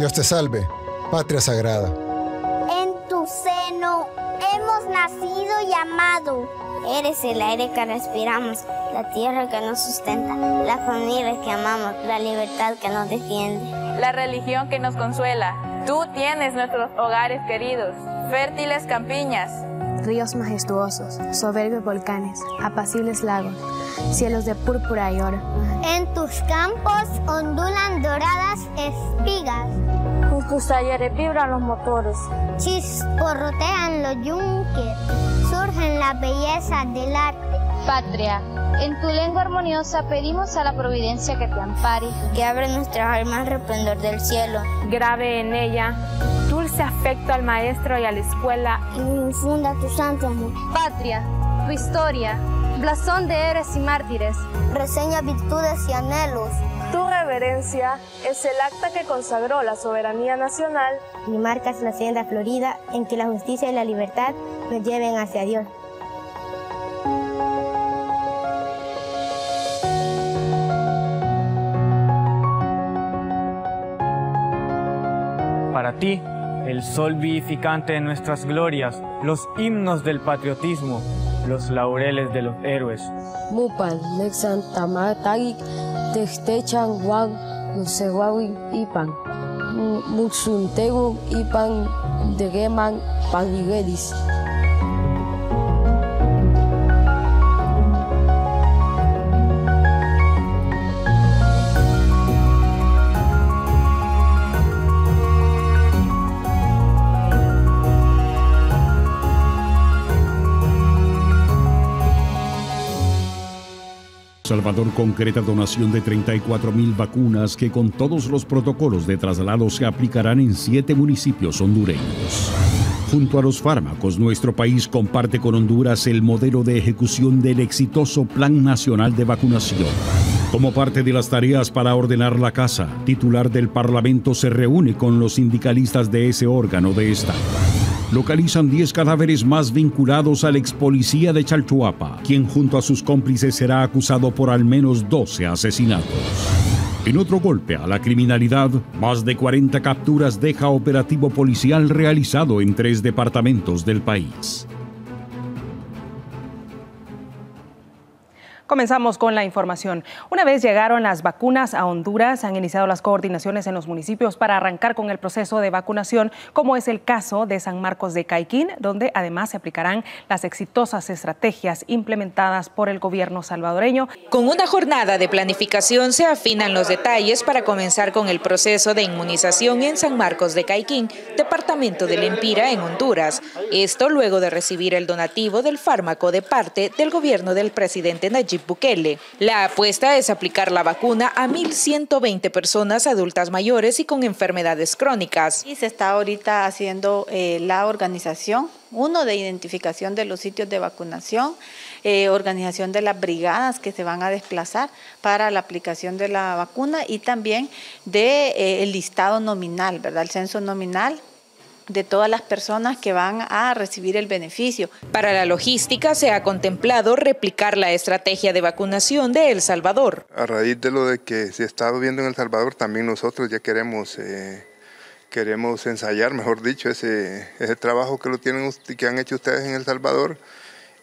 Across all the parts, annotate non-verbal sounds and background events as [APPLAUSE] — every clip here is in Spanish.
Dios te salve, patria sagrada. En tu seno hemos nacido y amado. Eres el aire que respiramos, la tierra que nos sustenta, la familia que amamos, la libertad que nos defiende. La religión que nos consuela. Tú tienes nuestros hogares queridos, fértiles campiñas, ríos majestuosos, soberbios volcanes, apacibles lagos, cielos de púrpura y oro. En tus campos ondulan doradas espigas. En tus talleres vibran los motores. Chisporrotean los yunques. Surgen las bellezas del arte. Patria, en tu lengua armoniosa pedimos a la providencia que te ampare. Que abre nuestras almas al resplandor del cielo. Grave en ella dulce afecto al maestro y a la escuela. Y infunda tu santo amor. Patria, tu historia, blasón de héroes y mártires. Reseña virtudes y anhelos. Tu reverencia es el acta que consagró la soberanía nacional. Y marcas la senda florida en que la justicia y la libertad nos lleven hacia Dios. Para ti, el sol vivificante de nuestras glorias, los himnos del patriotismo, los laureles de los héroes. Mupan, Nexan, Tamatagik, Textechan, Juan, Nusehuawi, Ipan, Muxuntegu, Ipan, Degeman, Paniguelis. Salvador concreta donación de 34 mil vacunas que con todos los protocolos de traslado se aplicarán en siete municipios hondureños. Junto a los fármacos, nuestro país comparte con Honduras el modelo de ejecución del exitoso Plan Nacional de Vacunación. Como parte de las tareas para ordenar la casa, titular del Parlamento se reúne con los sindicalistas de ese órgano de Estado localizan 10 cadáveres más vinculados al ex policía de Chalchuapa, quien junto a sus cómplices será acusado por al menos 12 asesinatos. En otro golpe a la criminalidad, más de 40 capturas deja operativo policial realizado en tres departamentos del país. Comenzamos con la información. Una vez llegaron las vacunas a Honduras, han iniciado las coordinaciones en los municipios para arrancar con el proceso de vacunación, como es el caso de San Marcos de Caiquín, donde además se aplicarán las exitosas estrategias implementadas por el gobierno salvadoreño. Con una jornada de planificación se afinan los detalles para comenzar con el proceso de inmunización en San Marcos de Caiquín, departamento de Lempira, en Honduras. Esto luego de recibir el donativo del fármaco de parte del gobierno del presidente Nayib Bukele. La apuesta es aplicar la vacuna a 1.120 personas adultas mayores y con enfermedades crónicas. Y se está ahorita haciendo eh, la organización, uno de identificación de los sitios de vacunación, eh, organización de las brigadas que se van a desplazar para la aplicación de la vacuna y también del de, eh, listado nominal, ¿verdad? El censo nominal de todas las personas que van a recibir el beneficio. Para la logística se ha contemplado replicar la estrategia de vacunación de El Salvador. A raíz de lo de que se está viendo en El Salvador, también nosotros ya queremos, eh, queremos ensayar, mejor dicho, ese, ese trabajo que, lo tienen, que han hecho ustedes en El Salvador.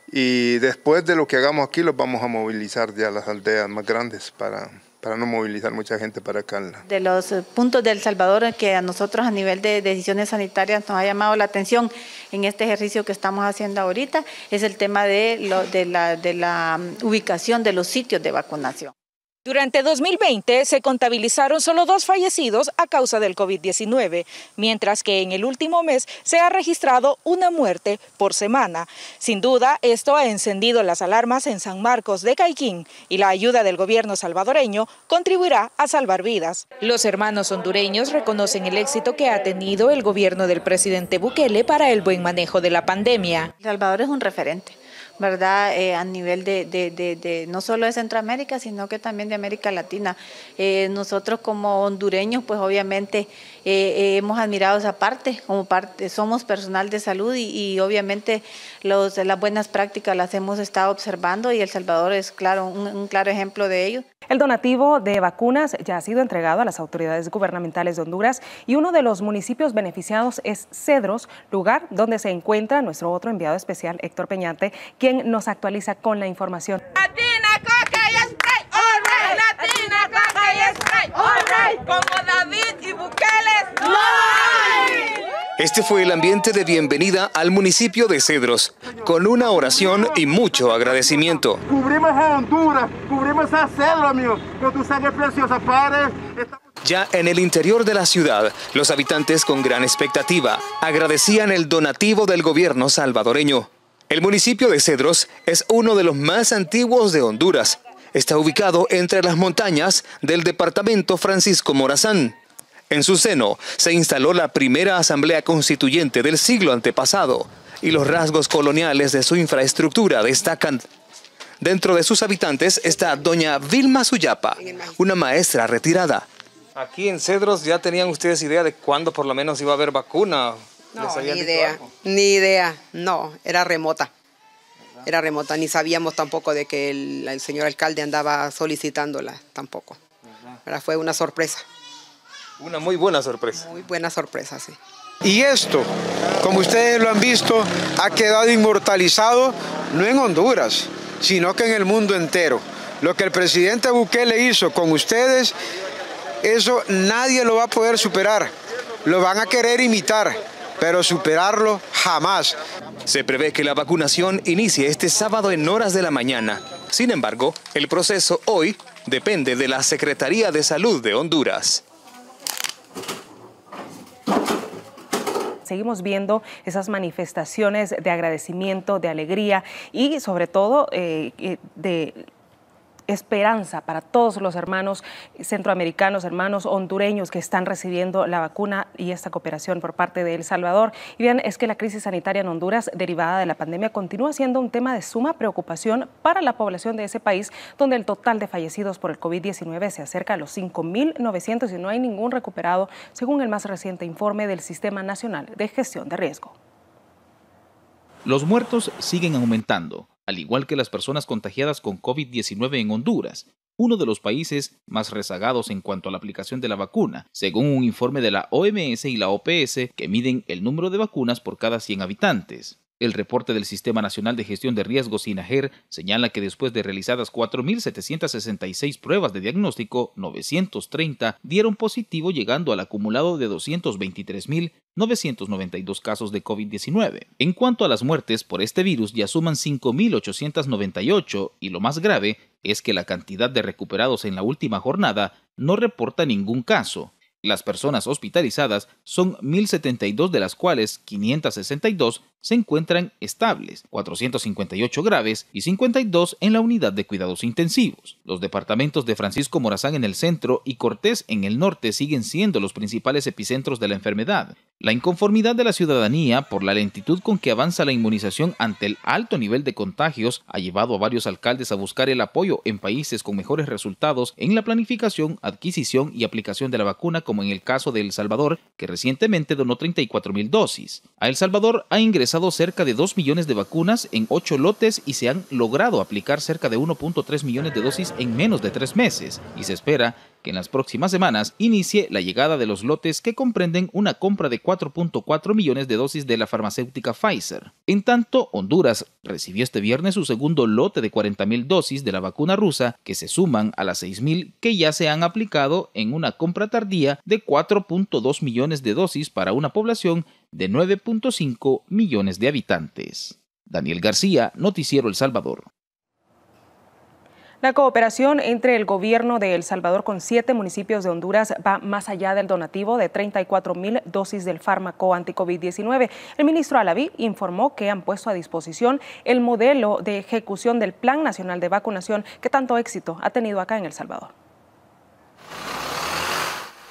Y después de lo que hagamos aquí, los vamos a movilizar ya a las aldeas más grandes para, para no movilizar mucha gente para acá. De los eh, puntos de El Salvador que a nosotros a nivel de decisiones sanitarias nos ha llamado la atención en este ejercicio que estamos haciendo ahorita es el tema de, lo, de, la, de la mm, ubicación de los sitios de vacunación. Durante 2020 se contabilizaron solo dos fallecidos a causa del COVID-19, mientras que en el último mes se ha registrado una muerte por semana. Sin duda, esto ha encendido las alarmas en San Marcos de Caiquín y la ayuda del gobierno salvadoreño contribuirá a salvar vidas. Los hermanos hondureños reconocen el éxito que ha tenido el gobierno del presidente Bukele para el buen manejo de la pandemia. El Salvador es un referente ¿verdad? Eh, a nivel de, de, de, no solo de Centroamérica, sino que también de América Latina. Eh, nosotros como hondureños, pues obviamente eh, hemos admirado esa parte, como parte, somos personal de salud y, obviamente los, las buenas prácticas las hemos estado observando y El Salvador es claro, un claro ejemplo de ello. El donativo de vacunas ya ha sido entregado a las autoridades gubernamentales de Honduras y uno de los municipios beneficiados es Cedros, lugar donde se encuentra nuestro otro enviado especial, Héctor Peñante, quien nos actualiza con la información. Como David y Este fue el ambiente de bienvenida al municipio de Cedros, con una oración y mucho agradecimiento. Cubrimos a Honduras, cubrimos a Cedros, amigo, con tu sangre preciosa, Padre. Ya en el interior de la ciudad, los habitantes con gran expectativa agradecían el donativo del gobierno salvadoreño. El municipio de Cedros es uno de los más antiguos de Honduras. Está ubicado entre las montañas del departamento Francisco Morazán. En su seno se instaló la primera asamblea constituyente del siglo antepasado y los rasgos coloniales de su infraestructura destacan. Dentro de sus habitantes está doña Vilma Suyapa, una maestra retirada. Aquí en Cedros ya tenían ustedes idea de cuándo por lo menos iba a haber vacuna. No, ni idea, ni idea, no, era remota. Era remota, ni sabíamos tampoco de que el, señor alcalde andaba solicitándola tampoco. fue una sorpresa. Una muy buena sorpresa. Muy buena sorpresa, sí. Y esto, como ustedes lo han visto, ha quedado inmortalizado no en Honduras, sino que en el mundo entero. Lo que el presidente Bukele hizo con ustedes, eso nadie lo va a poder superar. Lo van a querer imitar pero superarlo jamás. Se prevé que la vacunación inicie este sábado en horas de la mañana. Sin embargo, el proceso hoy depende de la Secretaría de Salud de Honduras. seguimos viendo esas manifestaciones de agradecimiento, de alegría y sobre todo eh, eh, de esperanza para todos los hermanos centroamericanos, hermanos hondureños que están recibiendo la vacuna y esta cooperación por parte de El Salvador. Y bien, es que la crisis sanitaria en Honduras derivada de la pandemia continúa siendo un tema de suma preocupación para la población de ese país, donde el total de fallecidos por el COVID-19 se acerca a los 5.900 y no hay ningún recuperado, según el más reciente informe del Sistema Nacional de Gestión de Riesgo. Los muertos siguen aumentando al igual que las personas contagiadas con COVID-19 en Honduras, uno de los países más rezagados en cuanto a la aplicación de la vacuna, según un informe de la OMS y la OPS que miden el número de vacunas por cada 100 habitantes. El reporte del Sistema Nacional de Gestión de Riesgos SINAGER señala que después de realizadas 4.766 pruebas de diagnóstico, 930 dieron positivo llegando al acumulado de 223.992 casos de COVID-19. En cuanto a las muertes por este virus ya suman 5.898 y lo más grave es que la cantidad de recuperados en la última jornada no reporta ningún caso. Las personas hospitalizadas son 1.072 de las cuales 562 se encuentran estables, 458 graves y 52 en la unidad de cuidados intensivos. Los departamentos de Francisco Morazán en el centro y Cortés en el norte siguen siendo los principales epicentros de la enfermedad. La inconformidad de la ciudadanía por la lentitud con que avanza la inmunización ante el alto nivel de contagios ha llevado a varios alcaldes a buscar el apoyo en países con mejores resultados en la planificación, adquisición y aplicación de la vacuna como en el caso de El Salvador, que recientemente donó 34 mil dosis. A El Salvador ha ingresado cerca de 2 millones de vacunas en 8 lotes y se han logrado aplicar cerca de 1.3 millones de dosis en menos de tres meses y se espera que en las próximas semanas inicie la llegada de los lotes que comprenden una compra de 4.4 millones de dosis de la farmacéutica Pfizer. En tanto, Honduras recibió este viernes su segundo lote de 40.000 dosis de la vacuna rusa, que se suman a las 6.000 que ya se han aplicado en una compra tardía de 4.2 millones de dosis para una población de 9.5 millones de habitantes. Daniel García, Noticiero El Salvador. La cooperación entre el gobierno de El Salvador con siete municipios de Honduras va más allá del donativo de 34 mil dosis del fármaco anti-COVID-19. El ministro Alaví informó que han puesto a disposición el modelo de ejecución del Plan Nacional de Vacunación que tanto éxito ha tenido acá en El Salvador.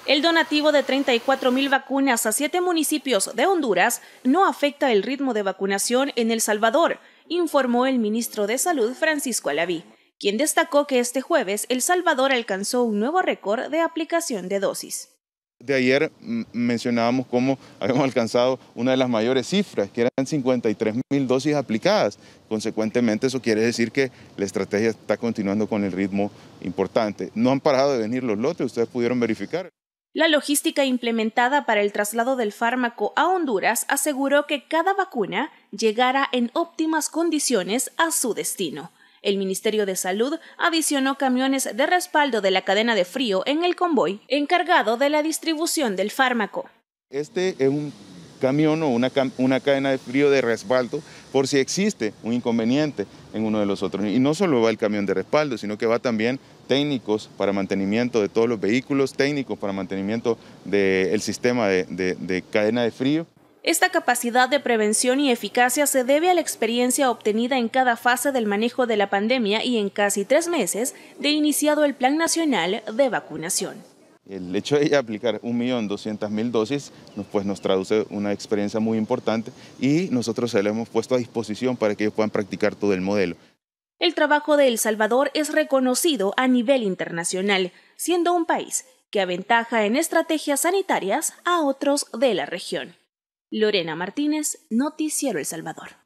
El donativo de 34 mil vacunas a siete municipios de Honduras no afecta el ritmo de vacunación en El Salvador informó el ministro de Salud Francisco Alaví, quien destacó que este jueves El Salvador alcanzó un nuevo récord de aplicación de dosis. De ayer mencionábamos cómo habíamos alcanzado una de las mayores cifras, que eran 53 mil dosis aplicadas. Consecuentemente, eso quiere decir que la estrategia está continuando con el ritmo importante. No han parado de venir los lotes, ustedes pudieron verificar. La logística implementada para el traslado del fármaco a Honduras aseguró que cada vacuna llegara en óptimas condiciones a su destino. El Ministerio de Salud adicionó camiones de respaldo de la cadena de frío en el convoy encargado de la distribución del fármaco. Este es un camión o una, una cadena de frío de respaldo por si existe un inconveniente en uno de los otros. Y no solo va el camión de respaldo, sino que va también técnicos para mantenimiento de todos los vehículos, técnicos para mantenimiento del sistema de cadena de frío. Esta capacidad de prevención y eficacia se debe a la experiencia obtenida en cada fase del manejo de la pandemia y en casi tres meses de iniciado el Plan Nacional de Vacunación. El hecho de aplicar 1.200.000 dosis pues, nos traduce una experiencia muy importante y nosotros se la hemos puesto a disposición para que ellos puedan practicar todo el modelo. El trabajo de El Salvador es reconocido a nivel internacional, siendo un país que aventaja en estrategias sanitarias a otros de la región. Lorena Martínez, Noticiero El Salvador.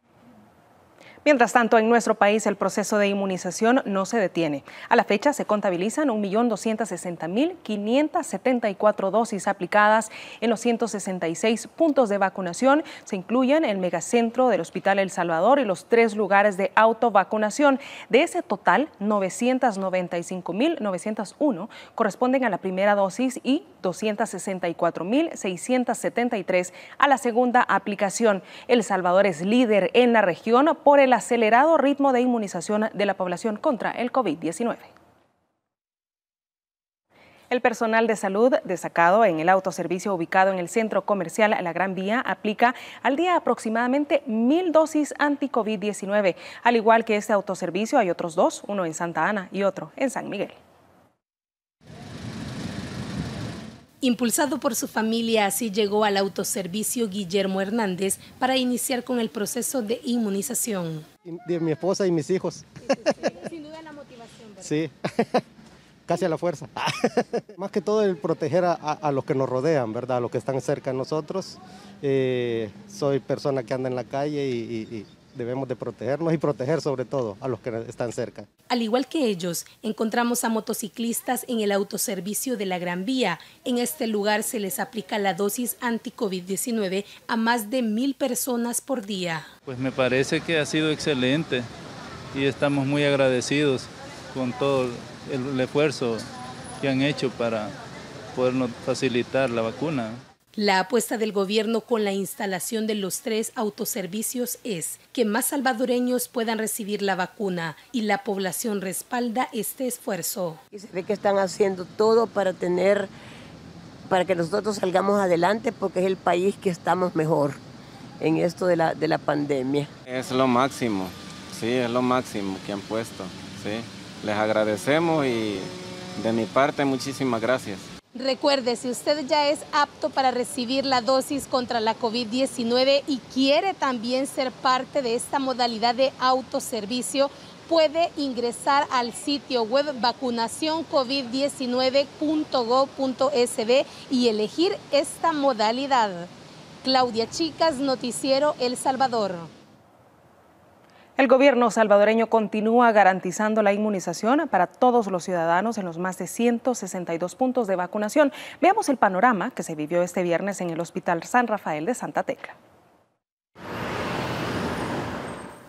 Mientras tanto, en nuestro país el proceso de inmunización no se detiene. A la fecha se contabilizan 1.260.574 dosis aplicadas en los 166 puntos de vacunación. Se incluyen el megacentro del Hospital El Salvador y los tres lugares de autovacunación. De ese total, 995.901 corresponden a la primera dosis y 264.673 a la segunda aplicación. El Salvador es líder en la región por el acelerado ritmo de inmunización de la población contra el COVID-19. El personal de salud destacado en el autoservicio ubicado en el centro comercial La Gran Vía aplica al día aproximadamente mil dosis anti-COVID-19. Al igual que este autoservicio hay otros dos, uno en Santa Ana y otro en San Miguel. Impulsado por su familia, así llegó al autoservicio Guillermo Hernández para iniciar con el proceso de inmunización. De mi esposa y mis hijos. Sin duda la motivación. ¿verdad? Sí, [LAUGHS] casi a la fuerza. [LAUGHS] Más que todo el proteger a, los que nos rodean, ¿verdad? A los que están cerca de nosotros. Eh, soy persona que anda en la calle y debemos de protegernos y proteger sobre todo a los que están cerca. Al igual que ellos, encontramos a motociclistas en el autoservicio de la Gran Vía. En este lugar se les aplica la dosis anti-COVID-19 a más de mil personas por día. Pues me parece que ha sido excelente y estamos muy agradecidos con todo el esfuerzo que han hecho para podernos facilitar la vacuna. La apuesta del gobierno con la instalación de los tres autoservicios es que más salvadoreños puedan recibir la vacuna y la población respalda este esfuerzo. Y se ve que están haciendo todo para tener, para que nosotros salgamos adelante porque es el país que estamos mejor en esto de la, de la pandemia. Es lo máximo, sí, es lo máximo que han puesto, sí. Les agradecemos y de mi parte muchísimas gracias. Recuerde, si usted ya es apto para recibir la dosis contra la COVID-19 y quiere también ser parte de esta modalidad de autoservicio, puede ingresar al sitio web vacunacioncovid19.gov.sb y elegir esta modalidad. Claudia Chicas, Noticiero El Salvador. El gobierno salvadoreño continúa garantizando la inmunización para todos los ciudadanos en los más de 162 puntos de vacunación. Veamos el panorama que se vivió este viernes en el Hospital San Rafael de Santa Tecla.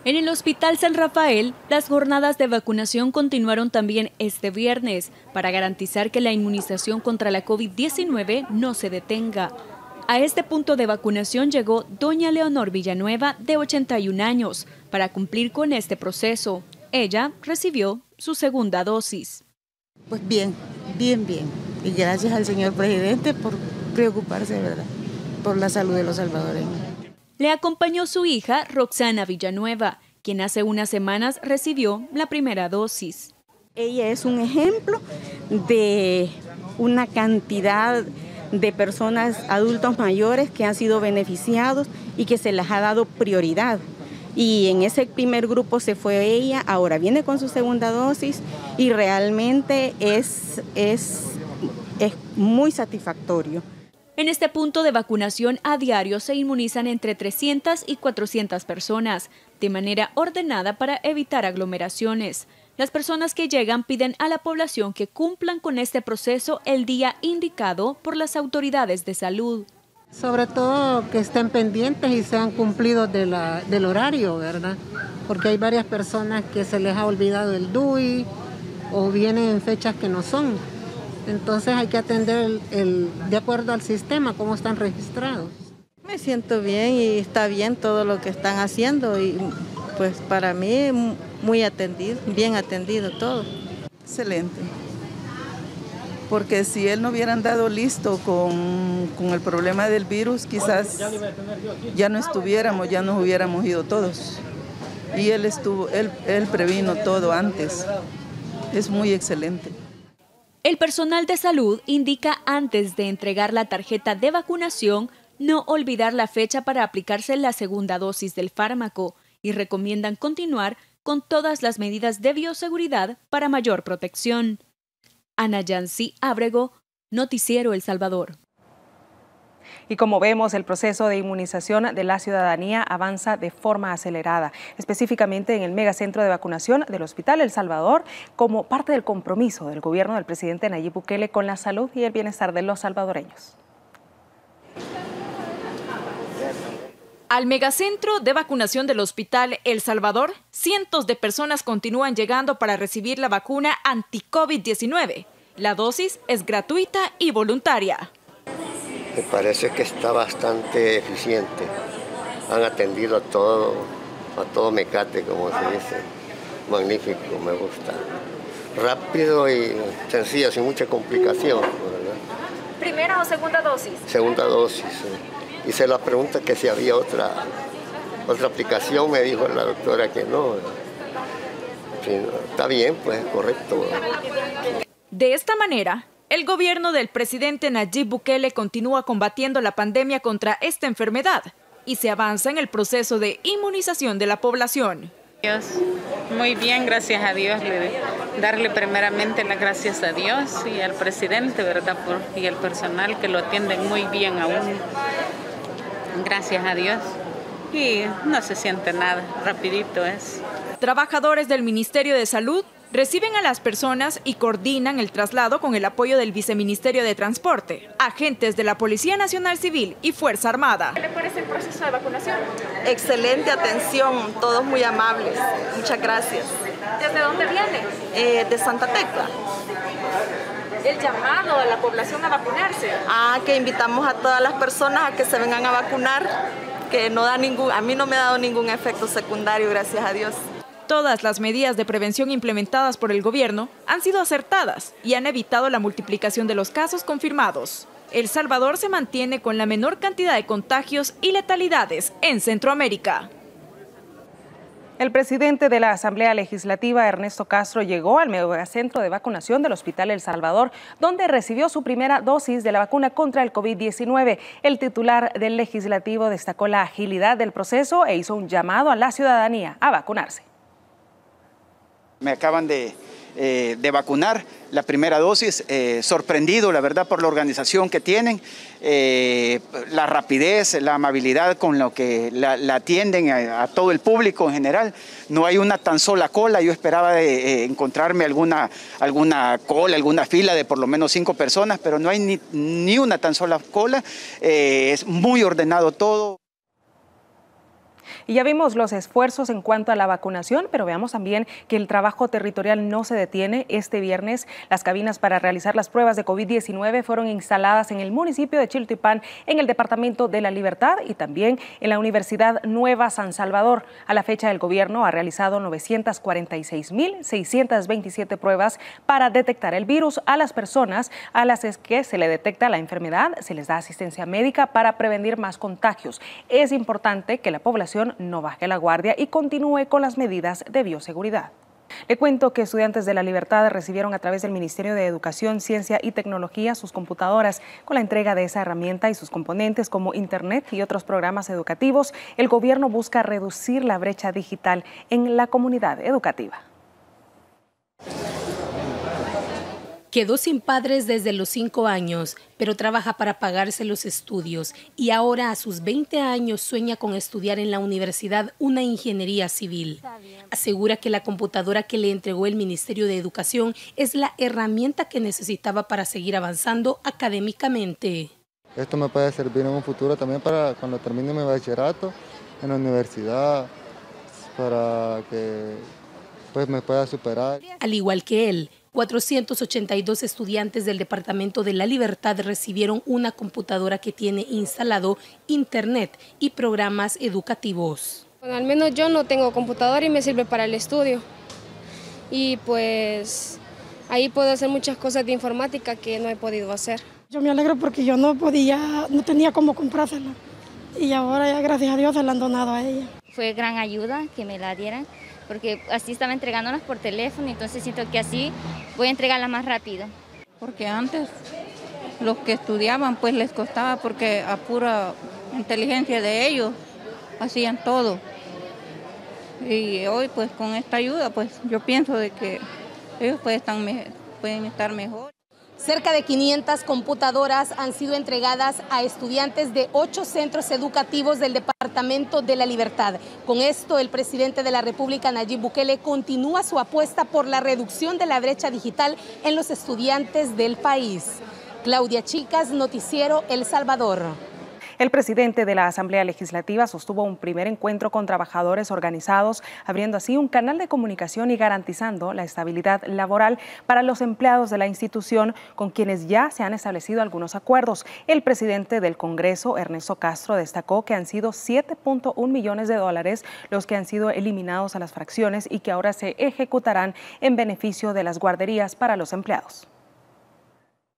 En el Hospital San Rafael, las jornadas de vacunación continuaron también este viernes para garantizar que la inmunización contra la COVID-19 no se detenga. A este punto de vacunación llegó doña Leonor Villanueva, de 81 años, para cumplir con este proceso. Ella recibió su segunda dosis. Pues bien, bien, bien. Y gracias al señor presidente por preocuparse, ¿verdad? Por la salud de los salvadoreños. Le acompañó su hija, Roxana Villanueva, quien hace unas semanas recibió la primera dosis. Ella es un ejemplo de una cantidad de personas adultos mayores que han sido beneficiados y que se les ha dado prioridad. Y en ese primer grupo se fue ella, ahora viene con su segunda dosis y realmente es, es, es muy satisfactorio. En este punto de vacunación a diario se inmunizan entre 300 y 400 personas, de manera ordenada para evitar aglomeraciones. Las personas que llegan piden a la población que cumplan con este proceso el día indicado por las autoridades de salud. Sobre todo que estén pendientes y sean cumplidos del horario, ¿verdad? Porque hay varias personas que se les ha olvidado el DUI o vienen en fechas que no son. Entonces hay que atender el, de acuerdo al sistema, cómo están registrados. Me siento bien y está bien todo lo que están haciendo y pues para mí muy atendido, bien atendido todo. Excelente porque si él no hubiera andado listo con, el problema del virus, quizás ya no estuviéramos, ya nos hubiéramos ido todos. Y él estuvo, él, él previno todo antes. Es muy excelente. El personal de salud indica antes de entregar la tarjeta de vacunación no olvidar la fecha para aplicarse la segunda dosis del fármaco y recomiendan continuar con todas las medidas de bioseguridad para mayor protección. Ana Yancy Ábrego, Noticiero El Salvador. Y como vemos, el proceso de inmunización de la ciudadanía avanza de forma acelerada, específicamente en el megacentro de vacunación del Hospital El Salvador, como parte del compromiso del gobierno del presidente Nayib Bukele con la salud y el bienestar de los salvadoreños. Al megacentro de vacunación del Hospital El Salvador, cientos de personas continúan llegando para recibir la vacuna anti-COVID-19. La dosis es gratuita y voluntaria. Me parece que está bastante eficiente. Han atendido a todo, a todo mecate, como se dice. Magnífico, me gusta. Rápido y sencillo, sin mucha complicación. ¿Primera o segunda dosis? Segunda dosis. Hice la pregunta que si había otra, otra aplicación, me dijo la doctora que no. está bien, pues correcto. De esta manera, el gobierno del presidente Nayib Bukele continúa combatiendo la pandemia contra esta enfermedad y se avanza en el proceso de inmunización de la población. Muy bien, gracias a Dios. darle primeramente las gracias a Dios y al presidente, ¿verdad? y al personal que lo atienden muy bien aún gracias a Dios. Y no se siente nada, rapidito es. Trabajadores del Ministerio de Salud reciben a las personas y coordinan el traslado con el apoyo del Viceministerio de Transporte, agentes de la Policía Nacional Civil y Fuerza Armada. ¿Qué le parece el proceso de vacunación? Excelente atención, todos muy amables. Muchas gracias. ¿Desde dónde viene? Eh, de Santa Tecla el llamado a la población a vacunarse. Ah, que invitamos a todas las personas a que se vengan a vacunar, que no da ningún, a mí no me ha dado ningún efecto secundario, gracias a Dios. Todas las medidas de prevención implementadas por el gobierno han sido acertadas y han evitado la multiplicación de los casos confirmados. El Salvador se mantiene con la menor cantidad de contagios y letalidades en Centroamérica. El presidente de la Asamblea Legislativa, Ernesto Castro, llegó al megacentro de vacunación del Hospital El Salvador, donde recibió su primera dosis de la vacuna contra el COVID-19. El titular del legislativo destacó la agilidad del proceso e hizo un llamado a la ciudadanía a vacunarse. Me acaban de eh, de vacunar la primera dosis, eh, sorprendido la verdad por la organización que tienen, eh, la rapidez, la amabilidad con lo que la, atienden a, todo el público en general. No hay una tan sola cola, yo esperaba de, encontrarme alguna, alguna cola, alguna fila de por lo menos cinco personas, pero no hay ni, ni una tan sola cola, es muy ordenado todo. Y ya vimos los esfuerzos en cuanto a la vacunación, pero veamos también que el trabajo territorial no se detiene. Este viernes las cabinas para realizar las pruebas de COVID-19 fueron instaladas en el municipio de Chiltepán, en el Departamento de la Libertad y también en la Universidad Nueva San Salvador. A la fecha, el gobierno ha realizado 946.627 pruebas para detectar el virus a las personas a las que se le detecta la enfermedad. Se les da asistencia médica para prevenir más contagios. Es importante que la población no baje la guardia y continúe con las medidas de bioseguridad. Le cuento que estudiantes de la Libertad recibieron a través del Ministerio de Educación, Ciencia y Tecnología sus computadoras. Con la entrega de esa herramienta y sus componentes como Internet y otros programas educativos, el gobierno busca reducir la brecha digital en la comunidad educativa. Quedó sin padres desde los cinco años, pero trabaja para pagarse los estudios y ahora a sus 20 años sueña con estudiar en la universidad una ingeniería civil. Asegura que la computadora que le entregó el Ministerio de Educación es la herramienta que necesitaba para seguir avanzando académicamente. Esto me puede servir en un futuro también para cuando termine mi bachillerato en la universidad, para que pues, me pueda superar. Al igual que él, 482 estudiantes del Departamento de la Libertad recibieron una computadora que tiene instalado Internet y programas educativos. Bueno, al menos yo no tengo computadora y me sirve para el estudio. Y pues ahí puedo hacer muchas cosas de informática que no he podido hacer. Yo me alegro porque yo no podía, no tenía cómo comprársela. Y ahora ya gracias a Dios se la han donado a ella. Fue gran ayuda que me la dieran porque así estaba entregándolas por teléfono, entonces siento que así voy a entregarlas más rápido. Porque antes los que estudiaban pues les costaba porque a pura inteligencia de ellos hacían todo. Y hoy pues con esta ayuda pues yo pienso de que ellos pueden estar, pueden estar mejor. Cerca de 500 computadoras han sido entregadas a estudiantes de ocho centros educativos del Departamento de la Libertad. Con esto, el presidente de la República, Nayib Bukele, continúa su apuesta por la reducción de la brecha digital en los estudiantes del país. Claudia Chicas, Noticiero El Salvador. El presidente de la Asamblea Legislativa sostuvo un primer encuentro con trabajadores organizados, abriendo así un canal de comunicación y garantizando la estabilidad laboral para los empleados de la institución con quienes ya se han establecido algunos acuerdos. El presidente del Congreso, Ernesto Castro, destacó que han sido 7.1 millones de dólares los que han sido eliminados a las fracciones y que ahora se ejecutarán en beneficio de las guarderías para los empleados.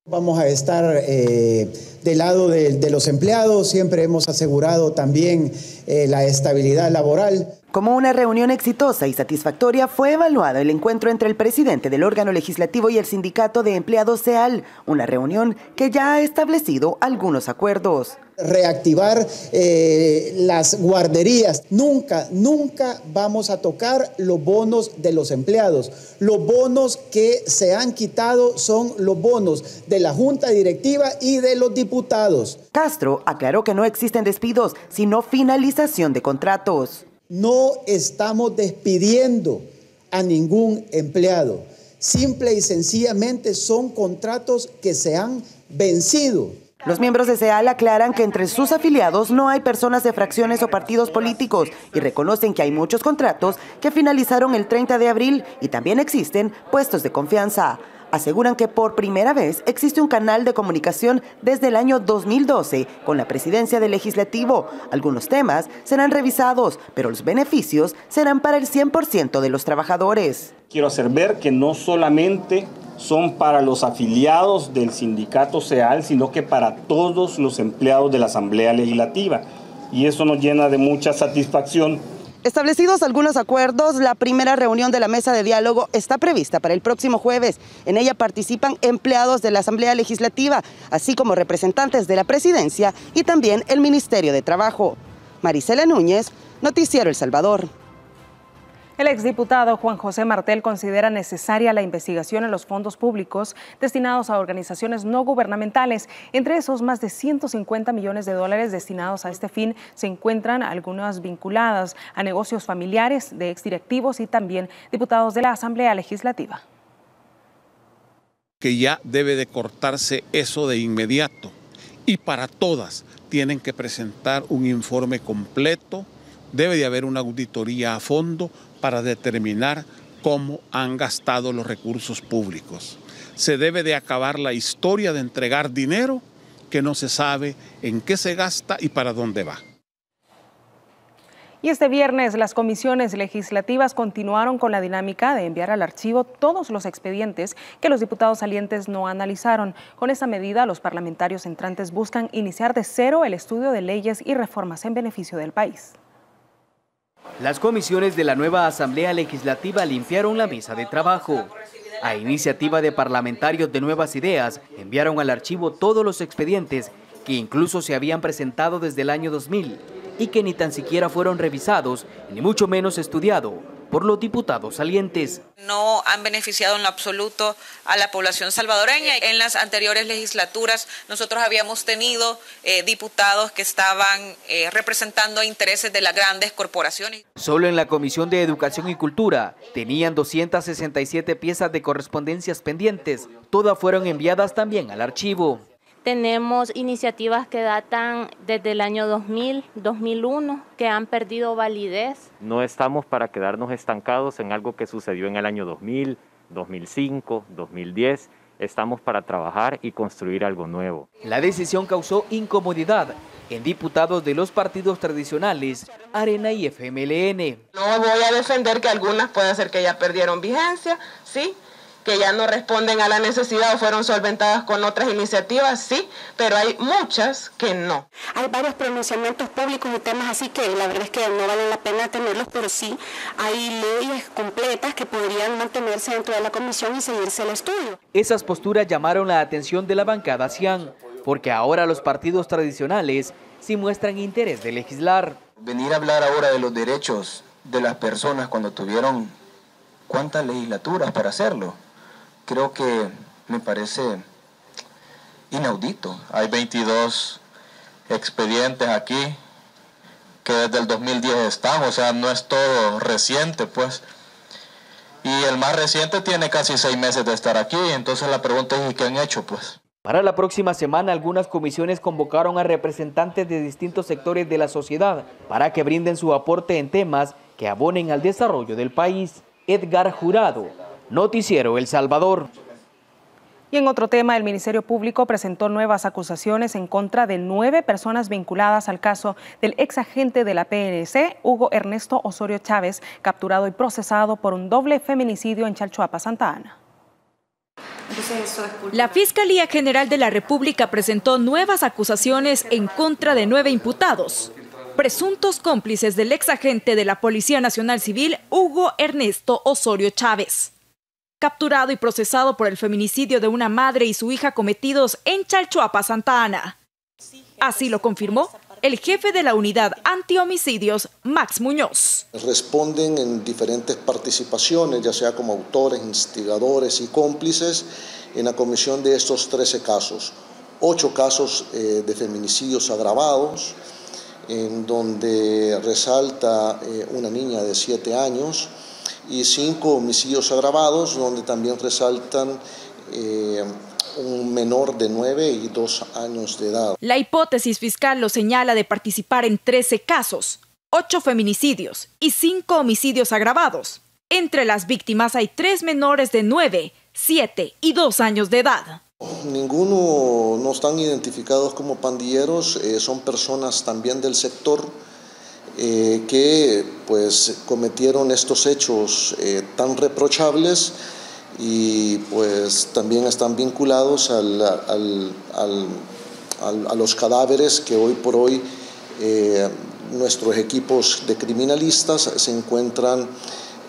Vamos a estar eh, del lado de, los empleados, siempre hemos asegurado también eh, la estabilidad laboral. Como una reunión exitosa y satisfactoria fue evaluado el encuentro entre el presidente del órgano legislativo y el sindicato de empleados SEAL, una reunión que ya ha establecido algunos acuerdos reactivar eh, las guarderías. Nunca, nunca vamos a tocar los bonos de los empleados. Los bonos que se han quitado son los bonos de la Junta Directiva y de los diputados. Castro aclaró que no existen despidos, sino finalización de contratos. No estamos despidiendo a ningún empleado. Simple y sencillamente son contratos que se han vencido. Los miembros de SEAL aclaran que entre sus afiliados no hay personas de fracciones o partidos políticos y reconocen que hay muchos contratos que finalizaron el 30 de abril y también existen puestos de confianza. Aseguran que por primera vez existe un canal de comunicación desde el año 2012 con la presidencia del legislativo. Algunos temas serán revisados, pero los beneficios serán para el 100% de los trabajadores. Quiero hacer ver que no solamente son para los afiliados del sindicato SEAL, sino que para todos los empleados de la Asamblea Legislativa. Y eso nos llena de mucha satisfacción. Establecidos algunos acuerdos, la primera reunión de la mesa de diálogo está prevista para el próximo jueves. En ella participan empleados de la Asamblea Legislativa, así como representantes de la Presidencia y también el Ministerio de Trabajo. Marisela Núñez, Noticiero El Salvador. El exdiputado Juan José Martel considera necesaria la investigación en los fondos públicos destinados a organizaciones no gubernamentales. Entre esos, más de 150 millones de dólares destinados a este fin se encuentran algunas vinculadas a negocios familiares de exdirectivos y también diputados de la Asamblea Legislativa. Que ya debe de cortarse eso de inmediato y para todas tienen que presentar un informe completo, debe de haber una auditoría a fondo para determinar cómo han gastado los recursos públicos. Se debe de acabar la historia de entregar dinero que no se sabe en qué se gasta y para dónde va. Y este viernes las comisiones legislativas continuaron con la dinámica de enviar al archivo todos los expedientes que los diputados salientes no analizaron. Con esa medida, los parlamentarios entrantes buscan iniciar de cero el estudio de leyes y reformas en beneficio del país. Las comisiones de la nueva Asamblea Legislativa limpiaron la mesa de trabajo. A iniciativa de parlamentarios de Nuevas Ideas, enviaron al archivo todos los expedientes que incluso se habían presentado desde el año 2000 y que ni tan siquiera fueron revisados, ni mucho menos estudiado por los diputados salientes. No han beneficiado en lo absoluto a la población salvadoreña. En las anteriores legislaturas nosotros habíamos tenido eh, diputados que estaban eh, representando intereses de las grandes corporaciones. Solo en la Comisión de Educación y Cultura tenían 267 piezas de correspondencias pendientes. Todas fueron enviadas también al archivo. Tenemos iniciativas que datan desde el año 2000, 2001, que han perdido validez. No estamos para quedarnos estancados en algo que sucedió en el año 2000, 2005, 2010. Estamos para trabajar y construir algo nuevo. La decisión causó incomodidad en diputados de los partidos tradicionales, Arena y FMLN. No voy a defender que algunas pueden ser que ya perdieron vigencia, sí, que ya no responden a la necesidad o fueron solventadas con otras iniciativas, sí, pero hay muchas que no. Hay varios pronunciamientos públicos y temas así que la verdad es que no vale la pena tenerlos, pero sí hay leyes completas que podrían mantenerse dentro de la comisión y seguirse el estudio. Esas posturas llamaron la atención de la bancada CIAN, porque ahora los partidos tradicionales sí muestran interés de legislar. Venir a hablar ahora de los derechos de las personas cuando tuvieron cuántas legislaturas para hacerlo creo que me parece inaudito. Hay 22 expedientes aquí que desde el 2010 están, o sea, no es todo reciente, pues. Y el más reciente tiene casi seis meses de estar aquí, entonces la pregunta es, ¿y qué han hecho, pues? Para la próxima semana, algunas comisiones convocaron a representantes de distintos sectores de la sociedad para que brinden su aporte en temas que abonen al desarrollo del país. Edgar Jurado, Noticiero El Salvador. Y en otro tema, el Ministerio Público presentó nuevas acusaciones en contra de nueve personas vinculadas al caso del ex agente de la PNC, Hugo Ernesto Osorio Chávez, capturado y procesado por un doble feminicidio en Chalchuapa, Santa Ana. La Fiscalía General de la República presentó nuevas acusaciones en contra de nueve imputados, presuntos cómplices del ex agente de la Policía Nacional Civil, Hugo Ernesto Osorio Chávez capturado y procesado por el feminicidio de una madre y su hija cometidos en Chalchuapa, Santa Ana. Así lo confirmó el jefe de la unidad antihomicidios, Max Muñoz. Responden en diferentes participaciones, ya sea como autores, instigadores y cómplices, en la comisión de estos 13 casos. Ocho casos eh, de feminicidios agravados, en donde resalta eh, una niña de 7 años, y cinco homicidios agravados, donde también resaltan eh, un menor de 9 y 2 años de edad. La hipótesis fiscal lo señala de participar en 13 casos, 8 feminicidios y 5 homicidios agravados. Entre las víctimas hay tres menores de 9, 7 y 2 años de edad. Ninguno no están identificados como pandilleros, eh, son personas también del sector eh, que pues cometieron estos hechos eh, tan reprochables y pues también están vinculados a los cadáveres que hoy por hoy eh, nuestros equipos de criminalistas se encuentran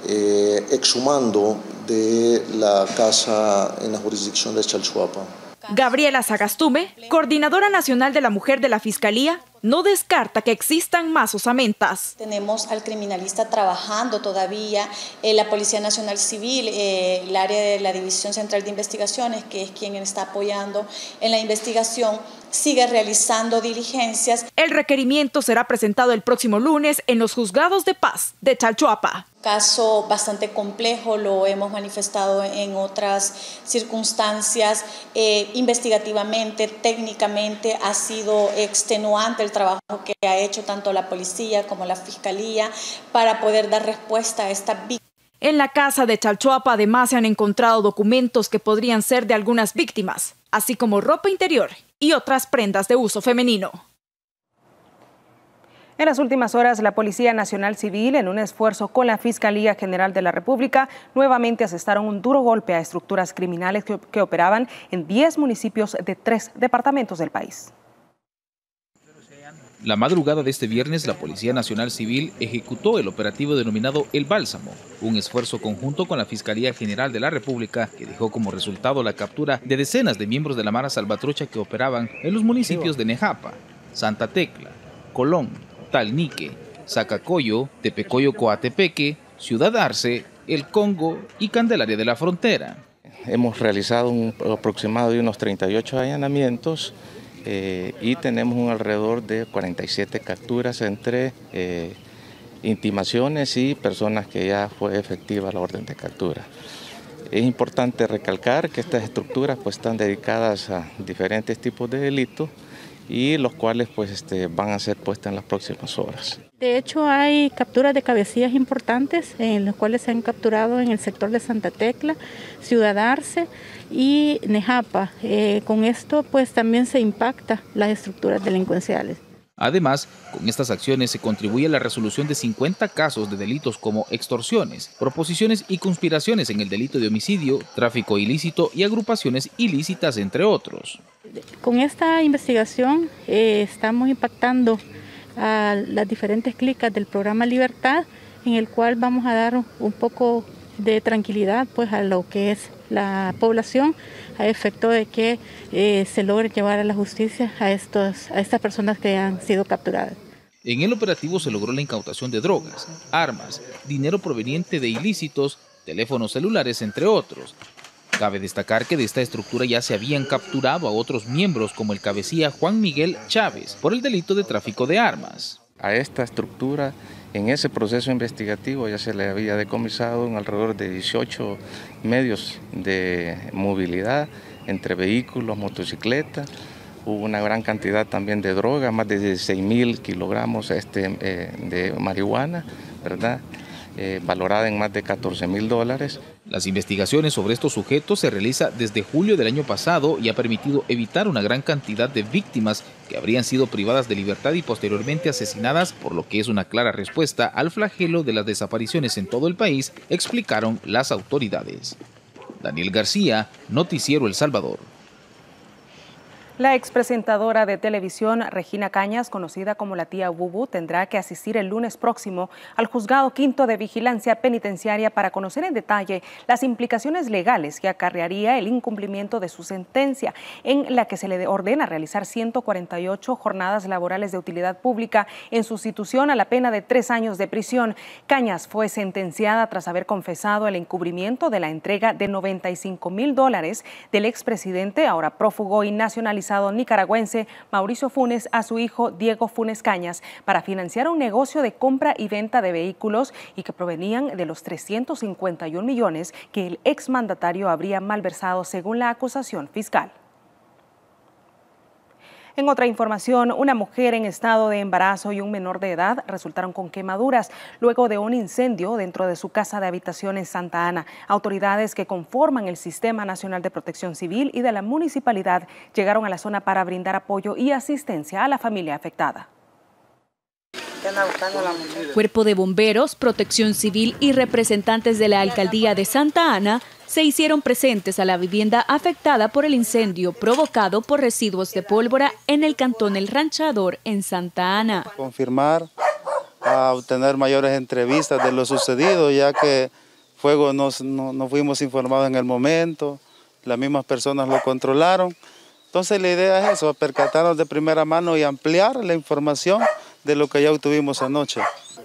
exhumando de la casa en la jurisdicción de Chalchuapa. Gabriela Sagastume, coordinadora nacional de la mujer de la Fiscalía, no descarta que existan más osamentas. Tenemos al criminalista trabajando todavía, eh, la Policía Nacional Civil, eh, el área de la División Central de Investigaciones, que es quien está apoyando en la investigación, sigue realizando diligencias. El requerimiento será presentado el próximo lunes en los juzgados de paz de Chalchuapa caso bastante complejo, lo hemos manifestado en otras circunstancias, eh, investigativamente, técnicamente ha sido extenuante el trabajo que ha hecho tanto la policía como la fiscalía para poder dar respuesta a esta víctima. En la casa de Chalchuapa además se han encontrado documentos que podrían ser de algunas víctimas, así como ropa interior y otras prendas de uso femenino. En las últimas horas, la Policía Nacional Civil, en un esfuerzo con la Fiscalía General de la República, nuevamente asestaron un duro golpe a estructuras criminales que, operaban en 10 municipios de tres departamentos del país. La madrugada de este viernes, la Policía Nacional Civil ejecutó el operativo denominado El Bálsamo, un esfuerzo conjunto con la Fiscalía General de la República que dejó como resultado la captura de decenas de miembros de la Mara Salvatrucha que operaban en los municipios de Nejapa, Santa Tecla, Colón, Talnique, Zacacoyo, Tepecoyo Coatepeque, Ciudad Arce, El Congo y Candelaria de la Frontera. Hemos realizado un aproximado de unos 38 allanamientos eh, y tenemos un alrededor de 47 capturas entre eh, intimaciones y personas que ya fue efectiva la orden de captura. Es importante recalcar que estas estructuras pues, están dedicadas a diferentes tipos de delitos y los cuales pues, este, van a ser puestas en las próximas horas. De hecho, hay capturas de cabecillas importantes en las cuales se han capturado en el sector de Santa Tecla, Ciudad Arce y Nejapa. Eh, con esto, pues también se impacta las estructuras delincuenciales. Además, con estas acciones se contribuye a la resolución de 50 casos de delitos como extorsiones, proposiciones y conspiraciones en el delito de homicidio, tráfico ilícito y agrupaciones ilícitas, entre otros. Con esta investigación eh, estamos impactando a las diferentes clicas del programa Libertad, en el cual vamos a dar un poco de tranquilidad pues a lo que es la población a efecto de que eh, se logre llevar a la justicia a, estos, a estas personas que han sido capturadas. En el operativo se logró la incautación de drogas, armas, dinero proveniente de ilícitos, teléfonos celulares, entre otros, Cabe destacar que de esta estructura ya se habían capturado a otros miembros como el cabecilla Juan Miguel Chávez por el delito de tráfico de armas. A esta estructura, en ese proceso investigativo ya se le había decomisado en alrededor de 18 medios de movilidad entre vehículos, motocicletas. Hubo una gran cantidad también de droga, más de 16 mil kilogramos este, eh, de marihuana, ¿verdad? Eh, valorada en más de 14 mil dólares. Las investigaciones sobre estos sujetos se realiza desde julio del año pasado y ha permitido evitar una gran cantidad de víctimas que habrían sido privadas de libertad y posteriormente asesinadas, por lo que es una clara respuesta al flagelo de las desapariciones en todo el país, explicaron las autoridades. Daniel García, Noticiero El Salvador. La expresentadora de televisión Regina Cañas, conocida como la tía Bubu, tendrá que asistir el lunes próximo al juzgado quinto de vigilancia penitenciaria para conocer en detalle las implicaciones legales que acarrearía el incumplimiento de su sentencia, en la que se le ordena realizar 148 jornadas laborales de utilidad pública en sustitución a la pena de tres años de prisión. Cañas fue sentenciada tras haber confesado el encubrimiento de la entrega de 95 mil dólares del expresidente, ahora prófugo y nacionalizado nicaragüense Mauricio Funes a su hijo Diego Funes Cañas para financiar un negocio de compra y venta de vehículos y que provenían de los 351 millones que el exmandatario habría malversado según la acusación fiscal. En otra información, una mujer en estado de embarazo y un menor de edad resultaron con quemaduras luego de un incendio dentro de su casa de habitación en Santa Ana. Autoridades que conforman el Sistema Nacional de Protección Civil y de la municipalidad llegaron a la zona para brindar apoyo y asistencia a la familia afectada. Cuerpo de bomberos, protección civil y representantes de la alcaldía de Santa Ana se hicieron presentes a la vivienda afectada por el incendio provocado por residuos de pólvora en el cantón El Ranchador en Santa Ana. Confirmar, a obtener mayores entrevistas de lo sucedido, ya que fuego no, no fuimos informados en el momento, las mismas personas lo controlaron. Entonces la idea es eso, percatarnos de primera mano y ampliar la información de lo que ya obtuvimos anoche.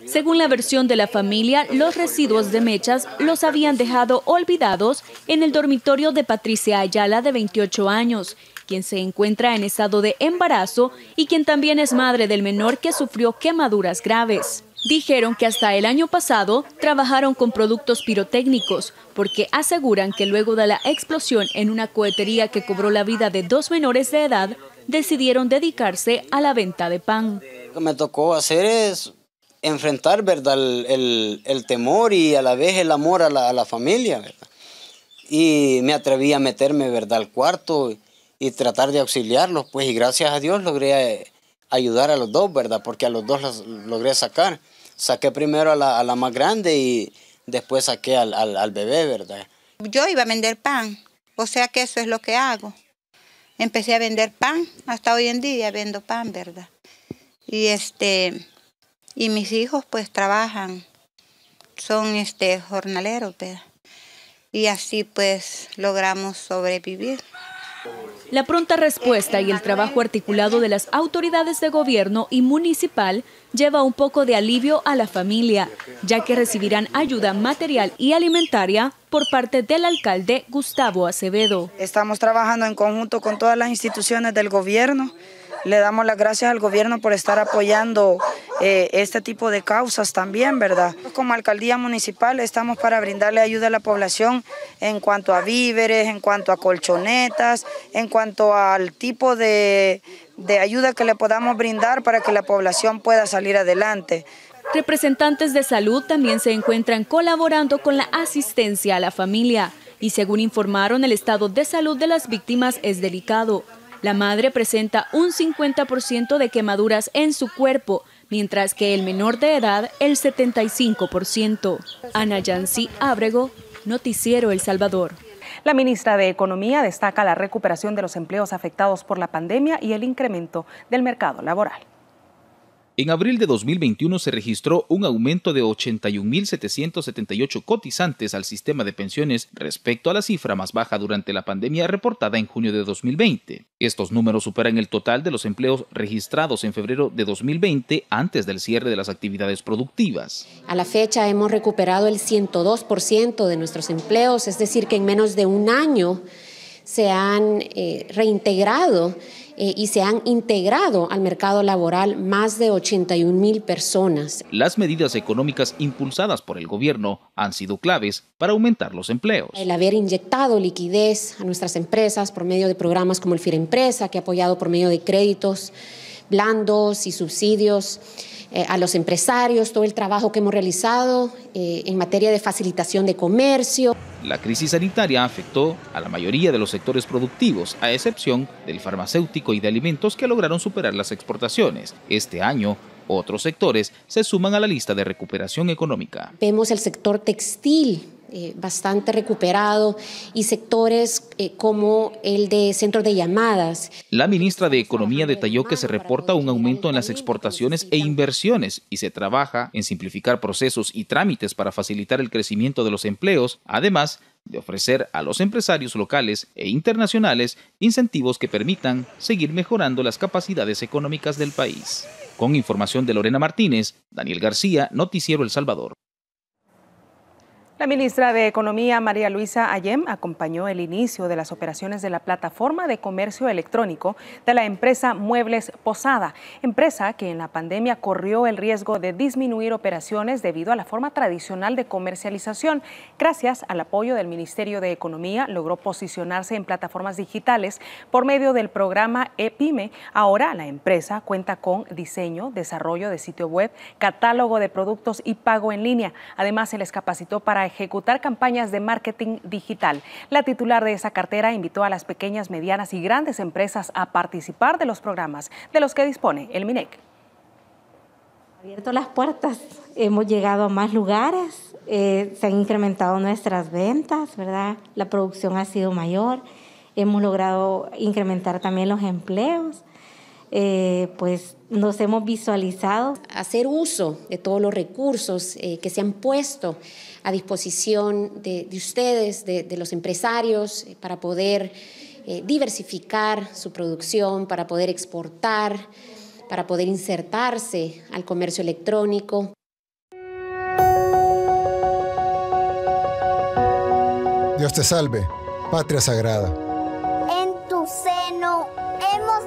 Según la versión de la familia, los residuos de mechas los habían dejado olvidados en el dormitorio de Patricia Ayala, de 28 años, quien se encuentra en estado de embarazo y quien también es madre del menor que sufrió quemaduras graves. Dijeron que hasta el año pasado trabajaron con productos pirotécnicos porque aseguran que luego de la explosión en una cohetería que cobró la vida de dos menores de edad, decidieron dedicarse a la venta de pan. Lo que me tocó hacer es enfrentar, ¿verdad? El, el, temor y a la vez el amor a la, a la, familia, ¿verdad? Y me atreví a meterme, ¿verdad? Al cuarto y, tratar de auxiliarlos, pues, y gracias a Dios logré eh, ayudar a los dos, ¿verdad? Porque a los dos los logré sacar. Saqué primero a la, a la más grande y después saqué al, al, al bebé, ¿verdad? Yo iba a vender pan, o sea que eso es lo que hago. Empecé a vender pan, hasta hoy en día vendo pan, ¿verdad? Y este y mis hijos pues trabajan, son este jornaleros, y así pues logramos sobrevivir. La pronta respuesta y el trabajo articulado de las autoridades de gobierno y municipal lleva un poco de alivio a la familia, ya que recibirán ayuda material y alimentaria por parte del alcalde Gustavo Acevedo. Estamos trabajando en conjunto con todas las instituciones del gobierno le damos las gracias al gobierno por estar apoyando eh, este tipo de causas también, ¿verdad? Como alcaldía municipal estamos para brindarle ayuda a la población en cuanto a víveres, en cuanto a colchonetas, en cuanto al tipo de, de ayuda que le podamos brindar para que la población pueda salir adelante. Representantes de salud también se encuentran colaborando con la asistencia a la familia y según informaron el estado de salud de las víctimas es delicado. La madre presenta un 50% de quemaduras en su cuerpo, mientras que el menor de edad el 75%. Ana Yancy Ábrego, Noticiero El Salvador. La ministra de Economía destaca la recuperación de los empleos afectados por la pandemia y el incremento del mercado laboral. En abril de 2021 se registró un aumento de 81.778 cotizantes al sistema de pensiones respecto a la cifra más baja durante la pandemia reportada en junio de 2020. Estos números superan el total de los empleos registrados en febrero de 2020 antes del cierre de las actividades productivas. A la fecha hemos recuperado el 102% de nuestros empleos, es decir, que en menos de un año se han eh, reintegrado eh, y se han integrado al mercado laboral más de 81 mil personas. Las medidas económicas impulsadas por el gobierno han sido claves para aumentar los empleos. El haber inyectado liquidez a nuestras empresas por medio de programas como el FIRA Empresa, que ha apoyado por medio de créditos blandos y subsidios eh, a los empresarios, todo el trabajo que hemos realizado eh, en materia de facilitación de comercio. La crisis sanitaria afectó a la mayoría de los sectores productivos, a excepción del farmacéutico y de alimentos que lograron superar las exportaciones. Este año, otros sectores se suman a la lista de recuperación económica. Vemos el sector textil eh, bastante recuperado y sectores eh, como el de centros de llamadas. La ministra de Economía detalló que se reporta un aumento en las exportaciones e inversiones y se trabaja en simplificar procesos y trámites para facilitar el crecimiento de los empleos, además de ofrecer a los empresarios locales e internacionales incentivos que permitan seguir mejorando las capacidades económicas del país. Con información de Lorena Martínez, Daniel García, Noticiero El Salvador. La ministra de Economía, María Luisa Ayem, acompañó el inicio de las operaciones de la plataforma de comercio electrónico de la empresa Muebles Posada, empresa que en la pandemia corrió el riesgo de disminuir operaciones debido a la forma tradicional de comercialización. Gracias al apoyo del Ministerio de Economía, logró posicionarse en plataformas digitales por medio del programa EPIME. Ahora la empresa cuenta con diseño, desarrollo de sitio web, catálogo de productos y pago en línea. Además, se les capacitó para ejecutar campañas de marketing digital. La titular de esa cartera invitó a las pequeñas, medianas y grandes empresas a participar de los programas de los que dispone el MINEC. Abierto las puertas, hemos llegado a más lugares, eh, se han incrementado nuestras ventas, ¿verdad? La producción ha sido mayor, hemos logrado incrementar también los empleos. Eh, pues nos hemos visualizado. Hacer uso de todos los recursos eh, que se han puesto a disposición de, ustedes, de, los empresarios, eh, para poder diversificar su producción, para poder exportar, para poder insertarse al comercio electrónico. Dios te salve, patria sagrada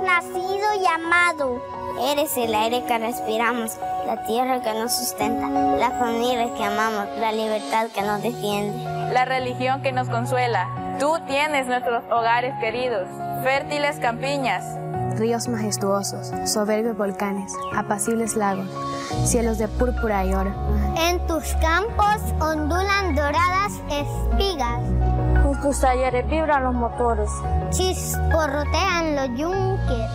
nacido y amado. Eres el aire que respiramos, la tierra que nos sustenta, la familia que amamos, la libertad que nos defiende. La religión que nos consuela. Tú tienes nuestros hogares queridos, fértiles campiñas. Ríos majestuosos, soberbios volcanes, apacibles lagos, cielos de púrpura y oro. En tus campos ondulan doradas espigas tus talleres vibran los motores. Chisporrotean los yunques.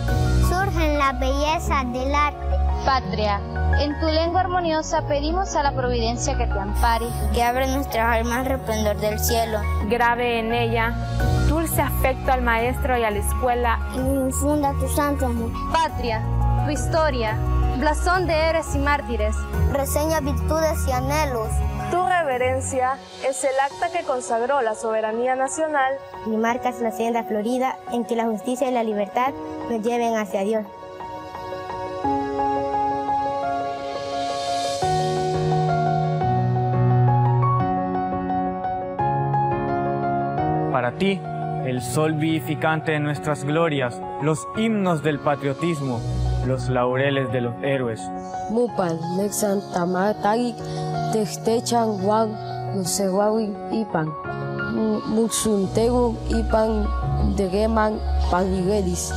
Surgen las bellezas del arte. Patria, en tu lengua armoniosa pedimos a la providencia que te ampare. Que abre nuestras almas al resplandor del cielo. Grave en ella dulce afecto al maestro y a la escuela. Y infunda tu santo amor. Patria, tu historia blasón de héroes y mártires. Reseña virtudes y anhelos. Tu reverencia es el acta que consagró la soberanía nacional y marcas la senda florida en que la justicia y la libertad nos lleven hacia Dios. Para ti, el sol vivificante de nuestras glorias, los himnos del patriotismo, los laureles de los héroes. Mupan, Tamatagik, Textechan, Juan, Nusewawi, Ipan, Muxuntegu, Ipan, Degeman, Paniguelis.